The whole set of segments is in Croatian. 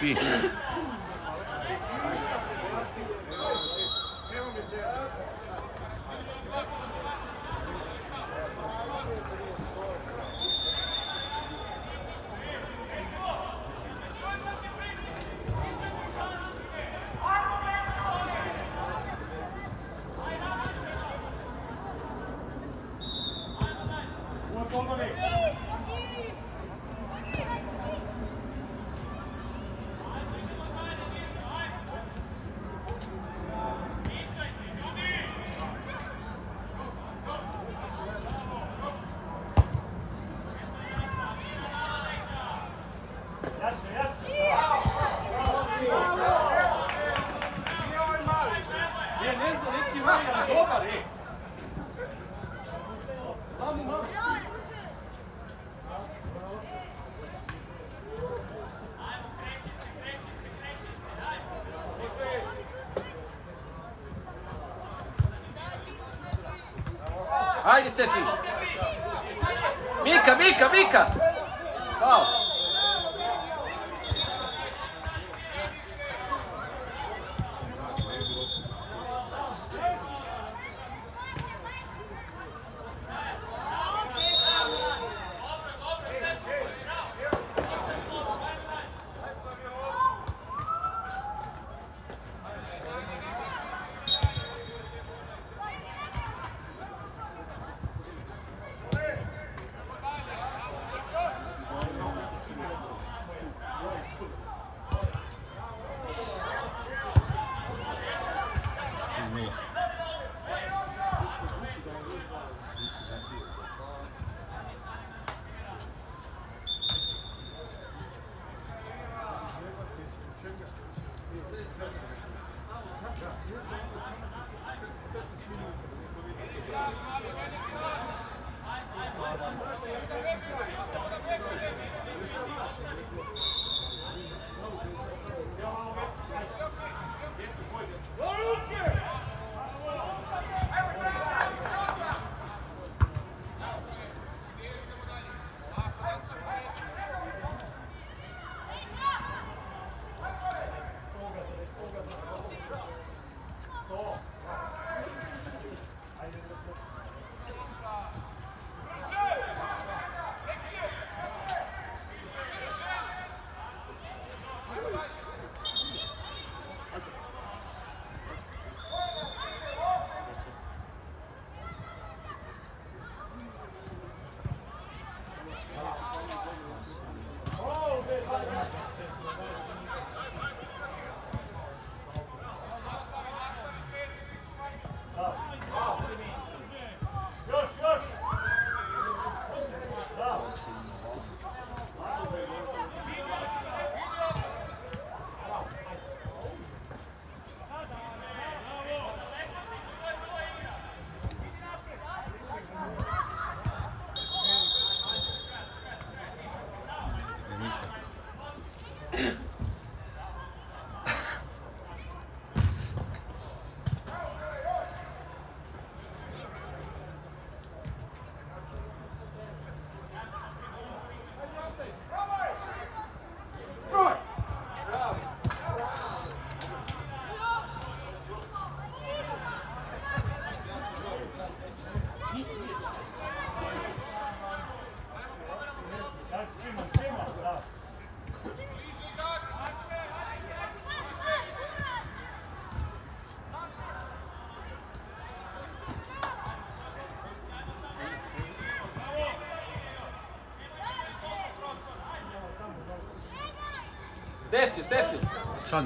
Recife. Ajde Stefi. Mika, Mika, Mika. Mika. Stefi, Stefi. Sad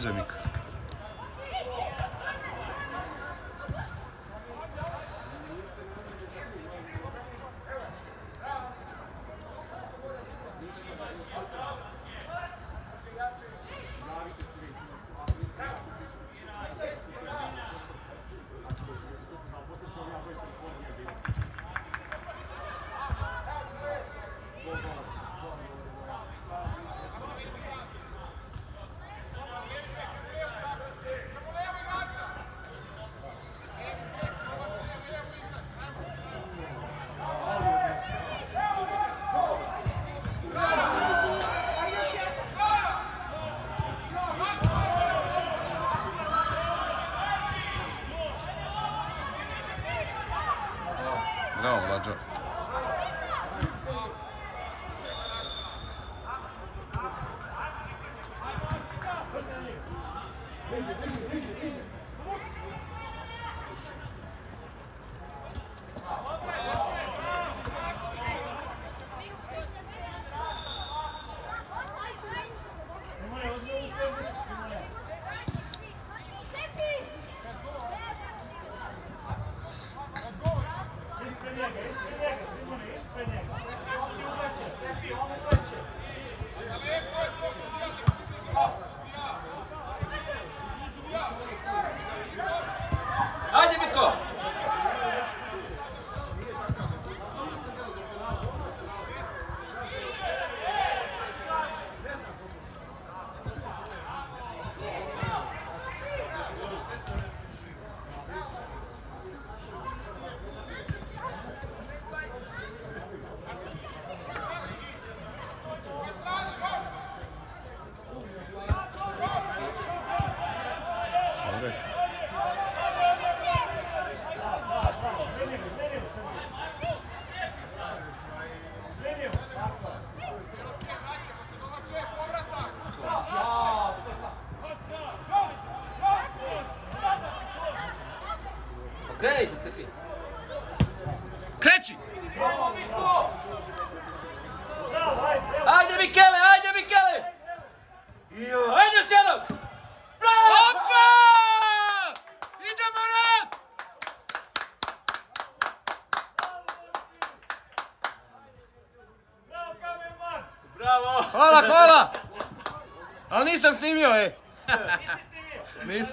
dinâmica. Okreni se Stefi. Kreći! Ajde Mikele, ajde Mikele! Jo, ajde još jednom! Bravo! Opa! Idemo rad! Bravo! Hvala, hvala! Ali nisam snimio, e. Nis.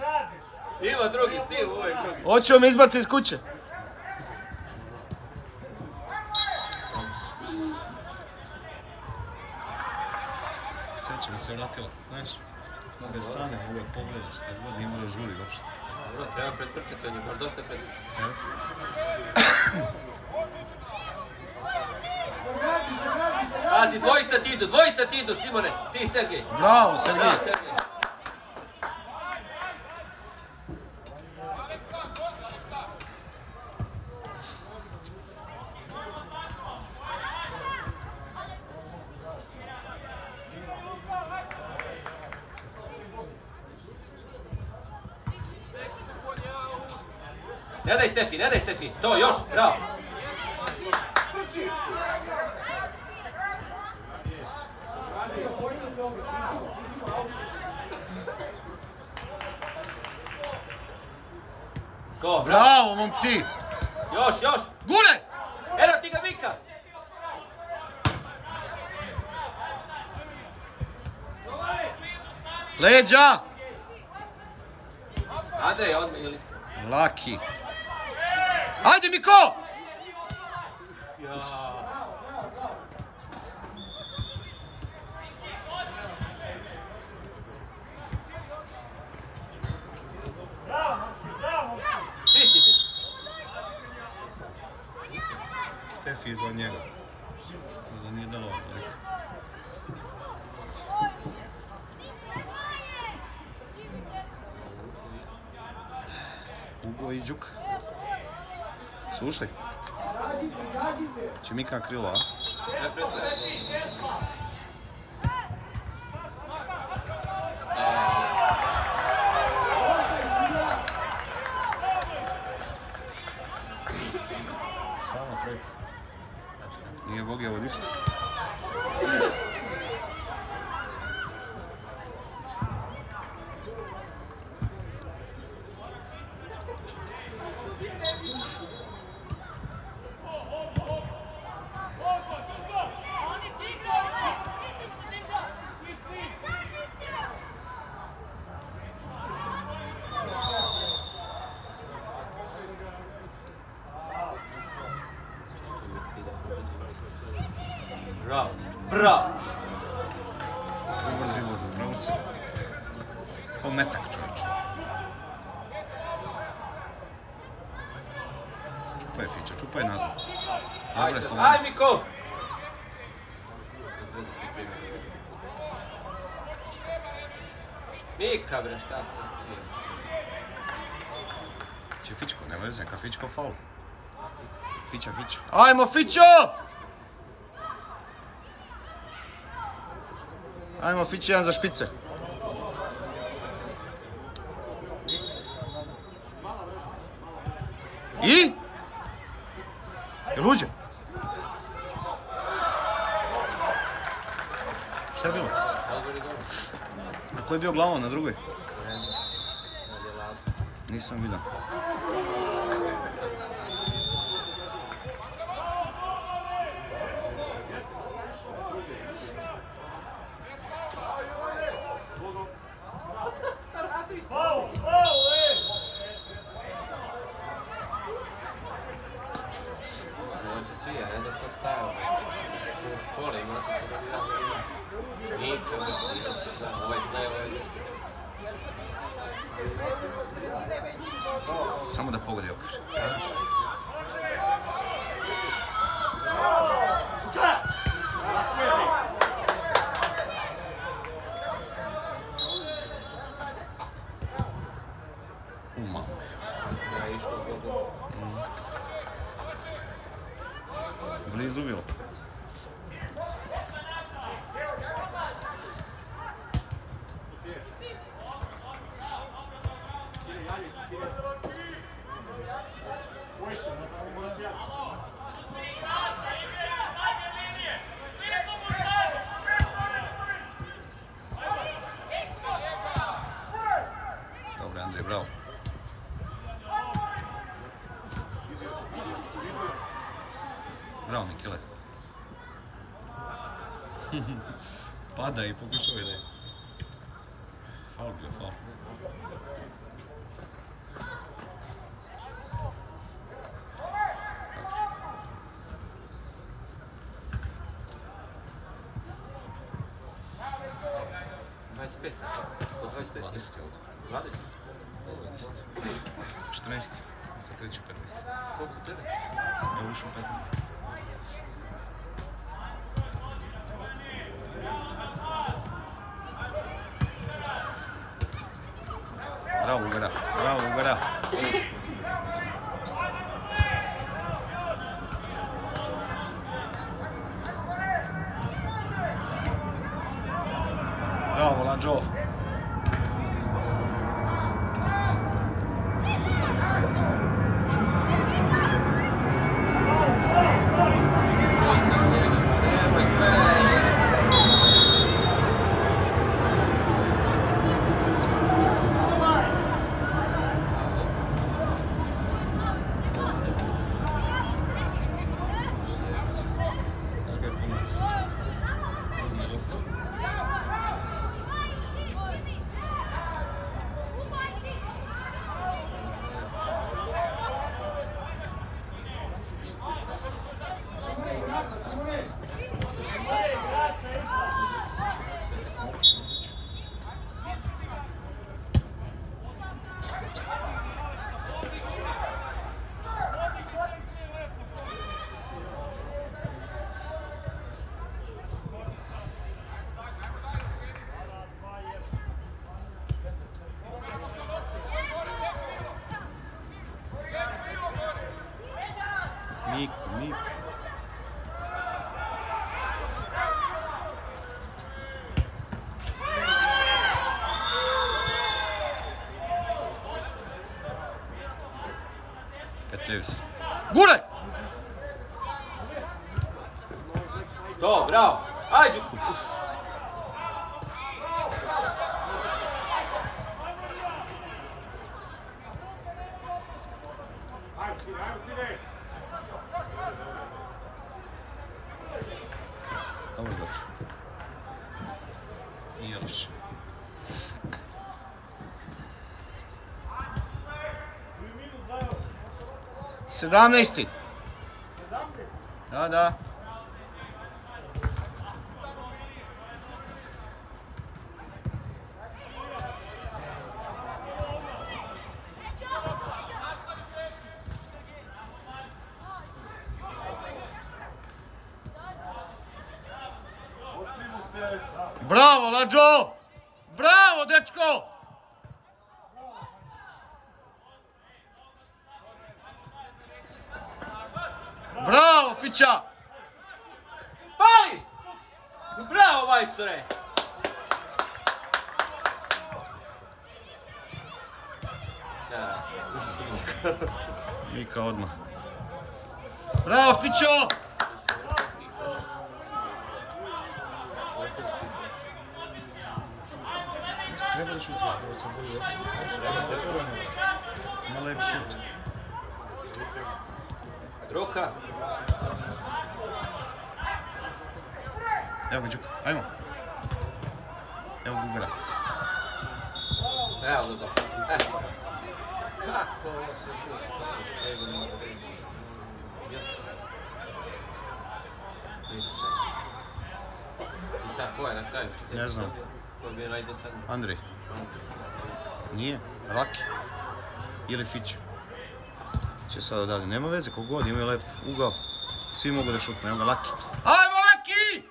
Ima drugi, stiv, uvijek drugi. Hoću me izbaci iz kuće. Sreća mi se vratila, znaš. Da stane, uvijek pogledaš, šta god, nije mora žuri uopšte. Dobro, treba pretrčati, on je baš dosta pretrčao. Jes? Pazi, dvojica ti idu, dvojica ti idu, Simone, ti i Sergej. Bravo, Sergej. Bravo, Sergej. Ne daj Stefi, ne daj Stefi, to još, bravo. Go, bravo. Bravo, momci! Još, još. Gure! Eno ti ga Mika. Leđa! Andrej, odmah ili? Laki. Ajde, Miko! Ja. Čisti, čisti. Stefi izdao njega. Da nije dalo, eto. Ugo i Đuk. Slušaj, će Mika krilo, a? Ne pretvaraj. Samo pred. Nije Bogjevo ništa. Bravo, bravo. Brzo. Ko metak čovječe. Čupaj je Fića, čupaj je nazad. Dobre, sloboda. aj Miko! Mika bre, šta sad svijećeš? Će Fićko, ne veze, ka Fićko faul. Fića, Fića. Ajmo Fićo! Ajmo Fić jedan za špice. I? Jel uđe? Šta je bilo? Ko je bio glavom na drugoj? Je. Nisam vidio. Se hoće svi, a ne znam što staje ovaj. Ko u školi, ima se samo ima. Zna. Ovaj znaje, ovaj. Samo da pogodi okvir. Išlo zgodno. Blizu bilo. idee, Poggiso idee. Foul blir foul. Respekt. Respekt. 20 od. 20? 20. 14. Сега че 15. Колко тебе? Е, лошо 15. 要五个的，要五个的。嗯。要，我拦住。Petljevis. Guraj! To, bravo. Ajde, 17. Da, da. Bravo, Lađo! Bravo, dečko! Fićo! Treba da šuti, treba se bolje Ima lep šut. Ruka. Evo ga, Đuka, ajmo. Evo Gugara. Evo ga. E. Kako ovo se puši, kako što je bilo da. Ja. Sad. Sad ko je na kraju? Ne znam. Ko bio najdosadniji? Andrej, nije, Raki. Ili Fić. Će sada dalje, nema veze, kogod imaju lep ugao. Svi mogu da šutnu, evo ga Laki. Ajmo Laki!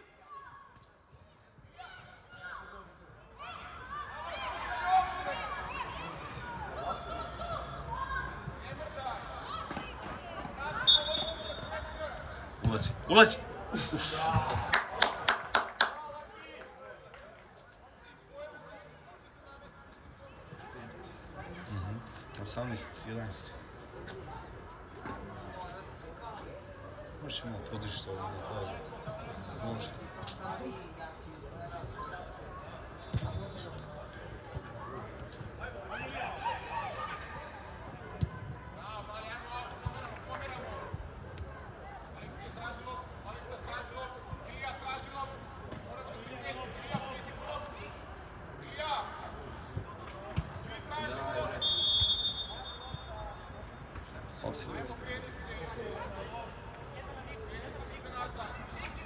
Ulazi, ulazi!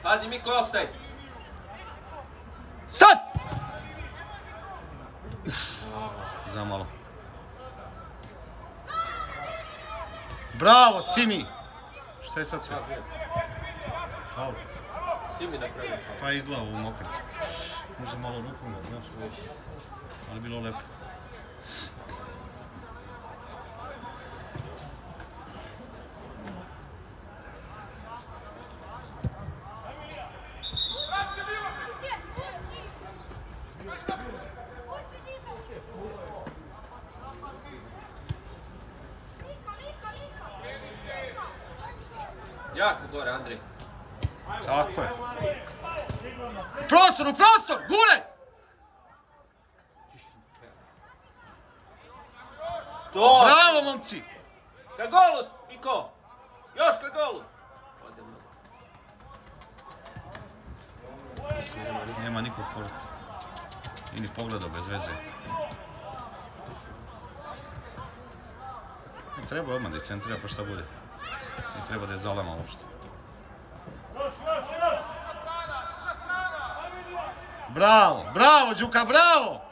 Pazi Miko offside. Sad! Za malo. Bravo, Simi! Šta je sad sve? Faul. Svi mi na kraju. Pa je izgleda u mokritu. Možda malo rukom, znaš. Ali bilo lepo. Jako gore, Andrej. Tako je. Prostor, u prostor! Guraj! To! Bravo, momci! Ka golu, Miko! Još ka golu! Nema nikog porta. Ili pogledao bez veze. Ne treba odmah da je centrira pa šta bude. Ne treba da je zalema uopšte. Još, još, još! Bravo, bravo Đuka, bravo!